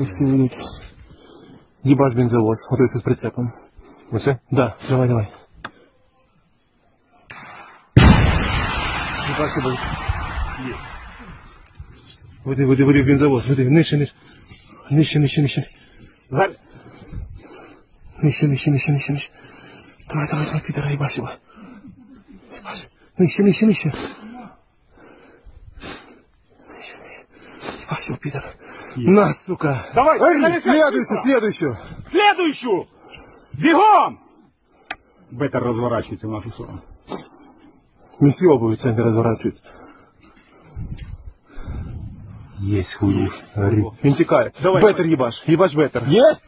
Красивый. Ебаш бензовоз. Вот это с прицепом. Оце? Да, давай, давай. Ебаш, ебаш. Есть. Води, води, води в бензовоз. Води, нижче, нижче. Нижче, нижче, нижче. Зар... Нижче, нижче, нижче, нижче, нижче. Давай, давай, давай, пидора, ебаш его. Ебаш. Нижче, нижче, нижче. Нижче, нижче. Ебаш его. На, сука. Давай, Эй, залезай, следующую, быстро. следующую. Следующую! Бегом! Бетер разворачивается в нашу сторону. Не съебывает, центр разворачивает. Есть хуй. Він тікає. Давай, бетер їбаш. Їбаш бетер. Есть!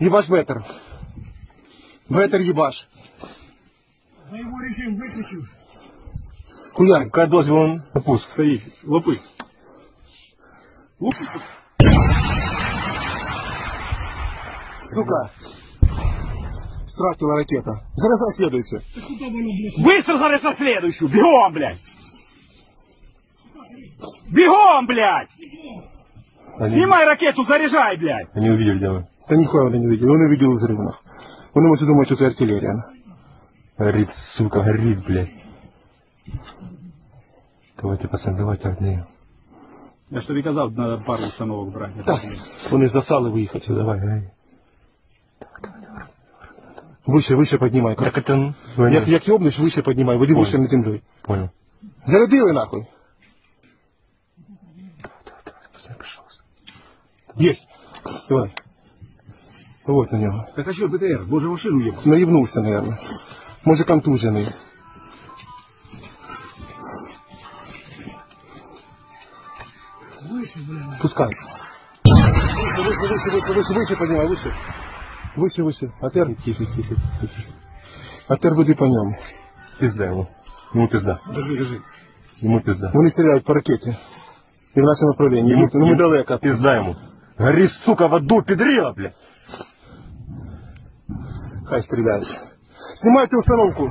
Їбаш бетер. Бетер їбаш. Я его режим выключу. Хуяй. Какая дозвіл он? Пуск стоит. Лопы. Лупы. Сука. Стратила ракета. Заряжай следующую. Быстро заряд на следующую! Бегом, блядь! Бегом, блядь! Снимай ракету, заряжай, блядь! Они увидели, где мы. Та ніхуя вони не видели. Вони видели взрыв. нахуй. Вони можуть думати, що це артилерія. Горит, сука, горит, блядь. Давайте, пацан, давайте родные. Я ж тобі казав, надо пару установок брати. Так. Вони засали виїхати сюди. Давай, давай. Вище, вище піднімай. Так это... Як, як йобнеш, вище піднімай. Води вище над землею. Понял. Зарядили нахуй. Пацан, пожалуйста. Єсть. Давай. Вот на нього. Так а що, БТР? Боже, машину ебал. Наїбнувся, наверное. Може контужений. Выше, блин. Пускай. Выше, выше, выше, выше, выше, выше поднимай, выше. Выше, выше. Атер, Тихо, тихо, тихо. атер веди по ньому. Пизда ему. Ему пизда. Держи, держи. Ему пизда. Вони стріляють по ракеті. І в нашому направленні. Ему, Ну, ми далеко. Пизда ему. Гори, сука, в аду, педрила, блядь. Хай стріляють. Знімайте установку.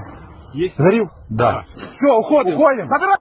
Есть? Горів? Да. Все, уходимо. Уходим! Забирай!